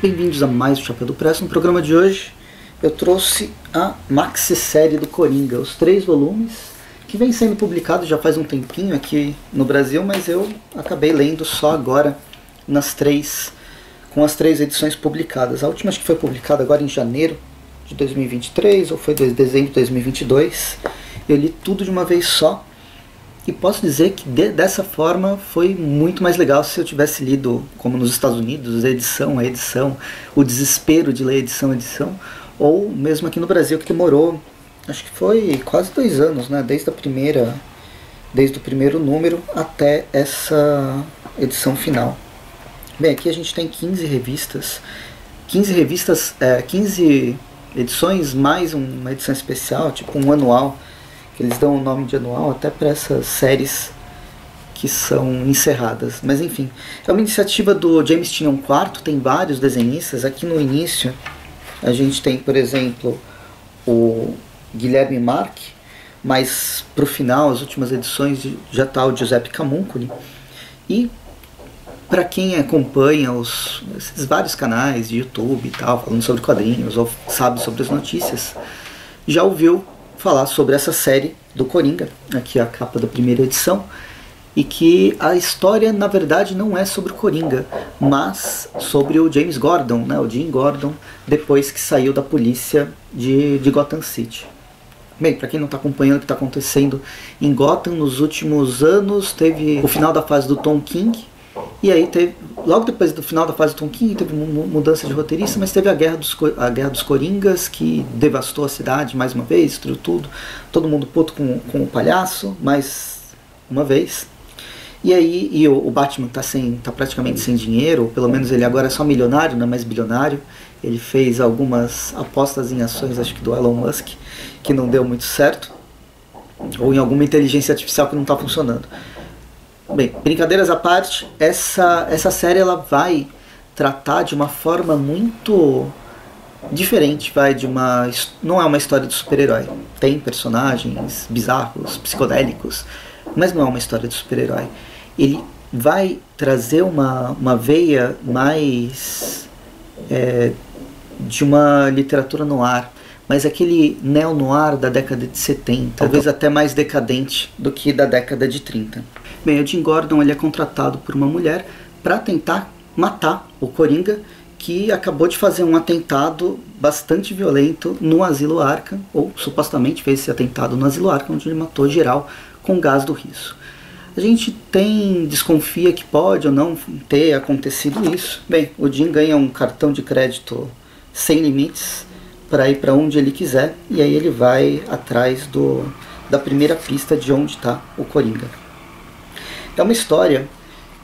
Bem-vindos a mais um Chapéu do Press. No programa de hoje eu trouxe a maxi-série do Coringa, os três volumes, que vem sendo publicado já faz um tempinho aqui no Brasil, mas eu acabei lendo só agora nas três, com as três edições publicadas. A última acho que foi publicada agora em janeiro de 2023 ou foi de dezembro de 2022. Eu li tudo de uma vez só e posso dizer que de, dessa forma foi muito mais legal se eu tivesse lido, como nos Estados Unidos, edição a edição, o desespero de ler edição a edição, ou mesmo aqui no Brasil que demorou, acho que foi quase dois anos, né? Desde a primeira, desde o primeiro número até essa edição final. Bem, aqui a gente tem 15 revistas, 15 revistas, é, 15 edições mais uma edição especial, tipo um anual eles dão o nome de anual até para essas séries que são encerradas. Mas enfim, é uma iniciativa do James Tynion IV, tem vários desenhistas. Aqui no início a gente tem, por exemplo, o Guilherme Mark, mas para o final, as últimas edições, já está o Giuseppe Camuncoli. E para quem acompanha os, esses vários canais de YouTube e tal, falando sobre quadrinhos ou sabe sobre as notícias, já ouviu falar sobre essa série do Coringa, aqui a capa da primeira edição, e que a história na verdade não é sobre o Coringa, mas sobre o James Gordon, né, o Jim Gordon, depois que saiu da polícia de, de Gotham City. Bem, para quem não está acompanhando o que está acontecendo em Gotham nos últimos anos, teve o final da fase do Tom King, e aí teve, logo depois do final da fase do Tom King, teve mudança de roteirista, mas teve a Guerra dos, a Guerra dos Coringas, que devastou a cidade mais uma vez, destruiu tudo. Todo mundo puto com, com o palhaço, mais uma vez. E aí e o, o Batman está sem, tá praticamente sem dinheiro, ou pelo menos ele agora é só milionário, não é mais bilionário. Ele fez algumas apostas em ações, acho que do Elon Musk, que não deu muito certo. Ou em alguma inteligência artificial que não está funcionando. Bem, brincadeiras à parte, essa, essa série ela vai tratar de uma forma muito diferente, vai de uma não é uma história de super-herói. Tem personagens bizarros, psicodélicos, mas não é uma história de super-herói. Ele vai trazer uma, uma veia mais é, de uma literatura no ar, mas aquele neo-noir da década de 70, talvez até mais decadente do que da década de 30. Bem, o Jim Gordon ele é contratado por uma mulher para tentar matar o Coringa, que acabou de fazer um atentado bastante violento no Asilo Arkham, ou supostamente fez esse atentado no Asilo Arkham, onde ele matou geral com gás do riso. A gente tem desconfia que pode ou não ter acontecido isso. Bem, o Jim ganha um cartão de crédito sem limites para ir para onde ele quiser e aí ele vai atrás do, da primeira pista de onde está o Coringa. É uma história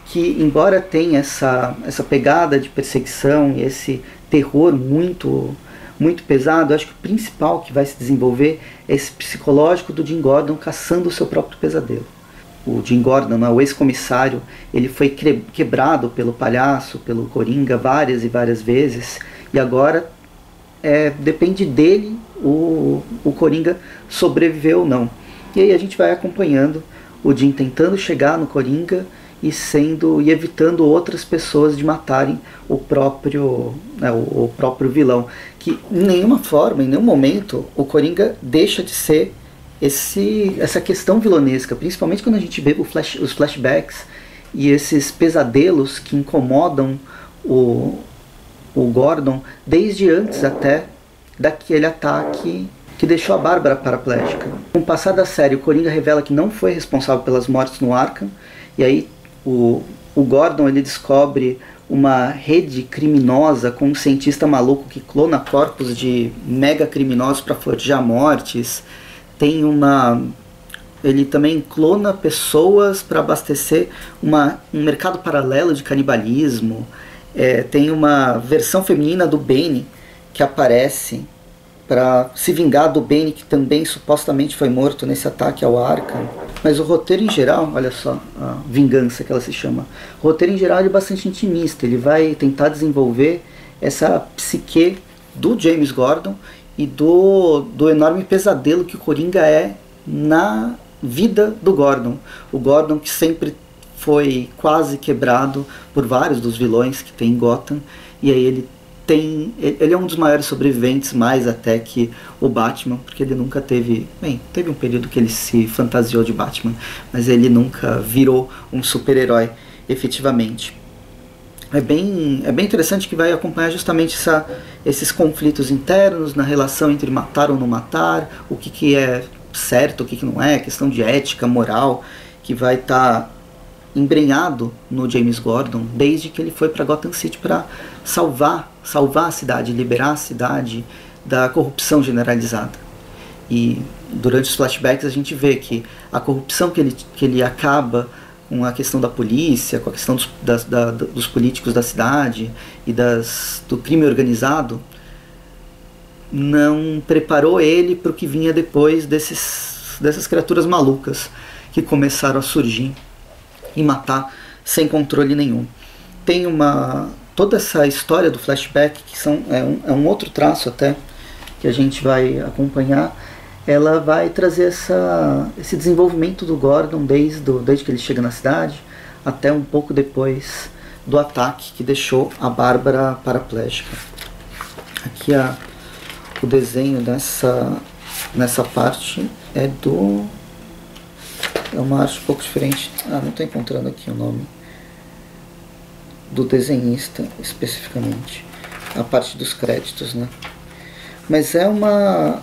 que, embora tenha essa, essa pegada de perseguição e esse terror muito muito pesado, acho que o principal que vai se desenvolver é esse psicológico do Jim Gordon caçando o seu próprio pesadelo. O Jim Gordon, né, o ex-comissário, ele foi quebrado pelo palhaço, pelo Coringa várias e várias vezes, e agora é, depende dele o, o Coringa sobreviver ou não. E aí a gente vai acompanhando o Jim tentando chegar no Coringa e sendo e evitando outras pessoas de matarem o próprio né, o, o, próprio vilão. Que em nenhuma forma em nenhum momento o Coringa deixa de ser esse essa questão vilonesca. Principalmente quando a gente vê flash, os flashbacks e esses pesadelos que incomodam o, o Gordon desde antes até daquele ataque que deixou a Bárbara paraplégica. Com o passar da série, o Coringa revela que não foi responsável pelas mortes no Arkham, e aí o, o Gordon ele descobre uma rede criminosa com um cientista maluco que clona corpos de mega criminosos para forjar mortes. Tem uma ele também clona pessoas para abastecer uma, um mercado paralelo de canibalismo. É, tem uma versão feminina do Bane que aparece para se vingar do Bane, que também supostamente foi morto nesse ataque ao Arkham. Mas o roteiro em geral, olha só, a vingança que ela se chama. O roteiro em geral é bastante intimista, ele vai tentar desenvolver essa psique do James Gordon e do, do enorme pesadelo que o Coringa é na vida do Gordon. O Gordon que sempre foi quase quebrado por vários dos vilões que tem em Gotham, e aí ele tem. Ele é um dos maiores sobreviventes, mais até que o Batman, porque ele nunca teve. Bem, teve um período que ele se fantasiou de Batman, mas ele nunca virou um super-herói efetivamente. É bem, é bem interessante que vai acompanhar justamente essa, esses conflitos internos na relação entre matar ou não matar, o que, que é certo, o que, que não é, questão de ética, moral, que vai estar tá embrenhado no James Gordon desde que ele foi para Gotham City para salvar, salvar a cidade, liberar a cidade da corrupção generalizada. E durante os flashbacks a gente vê que a corrupção que ele, que ele acaba com a questão da polícia, com a questão dos, da, dos políticos da cidade e das, do crime organizado, não preparou ele para o que vinha depois desses, dessas criaturas malucas que começaram a surgir e matar sem controle nenhum. Tem uma toda essa história do flashback que são é um, é um outro traço até que a gente vai acompanhar. Ela vai trazer essa, esse desenvolvimento do Gordon desde, do, desde que ele chega na cidade até um pouco depois do ataque que deixou a Bárbara paraplégica. Aqui a, o desenho dessa, nessa parte é do é uma arte um pouco diferente. Ah, não estou encontrando aqui o nome do desenhista especificamente. A parte dos créditos, né? Mas é uma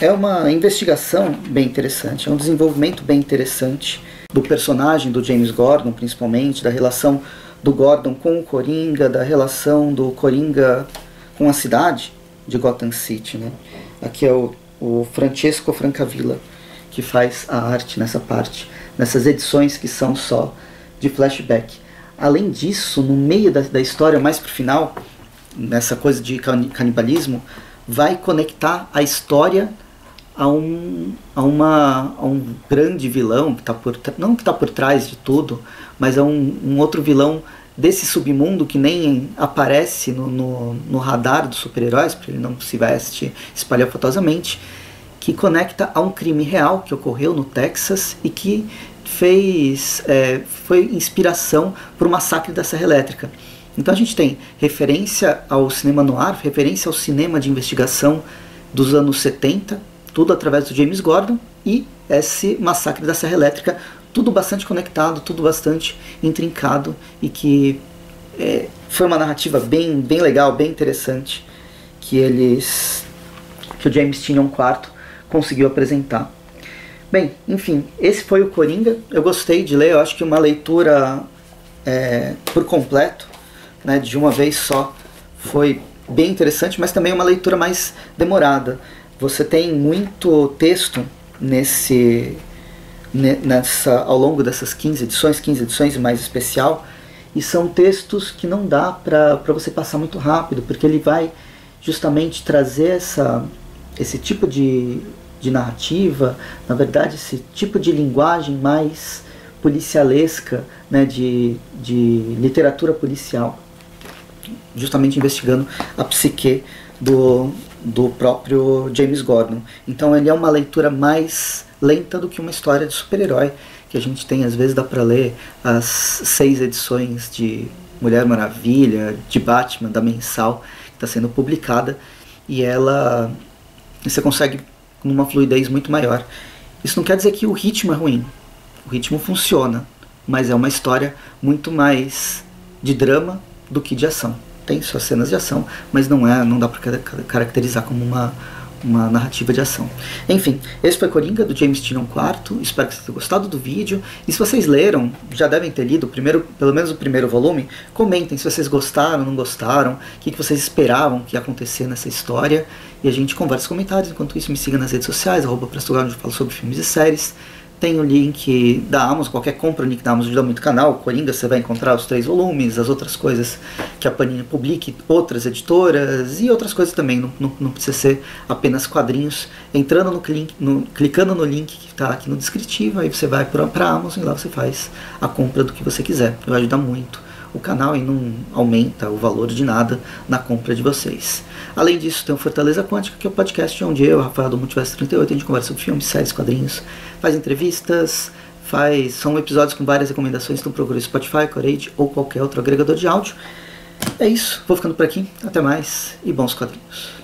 é uma investigação bem interessante, é um desenvolvimento bem interessante do personagem do James Gordon, principalmente, da relação do Gordon com o Coringa, da relação do Coringa com a cidade de Gotham City, né? Aqui é o, o Francesco Francavilla que faz a arte nessa parte, nessas edições que são só de flashback. Além disso, no meio da, da história, mais pro final, nessa coisa de canibalismo, vai conectar a história a um, a uma, a um grande vilão que está por não que está por trás de tudo, mas é um, um, outro vilão desse submundo que nem aparece no, no, no radar dos super-heróis, porque ele não se veste espalhafotosamente, que conecta a um crime real que ocorreu no Texas e que fez é, foi inspiração para o massacre da Serra Elétrica. Então a gente tem referência ao cinema noir, referência ao cinema de investigação dos anos 70, tudo através do James Gordon e esse massacre da Serra Elétrica, tudo bastante conectado, tudo bastante intrincado e que é, foi uma narrativa bem, bem legal, bem interessante que eles que o James tinha um quarto conseguiu apresentar. Bem, enfim, esse foi o Coringa. Eu gostei de ler, eu acho que uma leitura é, por completo, né, de uma vez só, foi bem interessante, mas também uma leitura mais demorada. Você tem muito texto nesse nessa ao longo dessas 15 edições, 15 edições mais especial, e são textos que não dá para você passar muito rápido, porque ele vai justamente trazer essa, esse tipo de de narrativa, na verdade, esse tipo de linguagem mais policialesca, né, de, de literatura policial, justamente investigando a psique do, do próprio James Gordon. Então ele é uma leitura mais lenta do que uma história de super-herói que a gente tem, às vezes dá para ler as seis edições de Mulher Maravilha, de Batman, da mensal, que está sendo publicada, e ela você consegue numa fluidez muito maior. Isso não quer dizer que o ritmo é ruim. O ritmo funciona, mas é uma história muito mais de drama do que de ação. Tem suas cenas de ação, mas não é, não dá para caracterizar como uma uma narrativa de ação. Enfim, esse foi Coringa do James Tynion IV. Espero que vocês tenham gostado do vídeo. E se vocês leram, já devem ter lido primeiro, pelo menos o primeiro volume, comentem se vocês gostaram, não gostaram, o que, que vocês esperavam que ia acontecer nessa história. E a gente conversa comentários. Enquanto isso, me siga nas redes sociais, arroba onde eu falo sobre filmes e séries. Tem o link da Amazon, qualquer compra, o link da Amazon ajuda muito o canal. Coringa, você vai encontrar os três volumes, as outras coisas que a Panini publique, outras editoras e outras coisas também. Não, não, não precisa ser apenas quadrinhos. Entrando no, link, no clicando no link que está aqui no descritivo, aí você vai para a Amazon e lá você faz a compra do que você quiser. Vai ajudar muito o canal e não aumenta o valor de nada na compra de vocês. Além disso, tem o Fortaleza Quântica, que é o podcast onde eu, Rafael do Multiverso 38, a gente conversa sobre filmes, séries, quadrinhos, faz entrevistas, faz são episódios com várias recomendações, então procure Spotify, Corade ou qualquer outro agregador de áudio. É isso, vou ficando por aqui. Até mais e bons quadrinhos.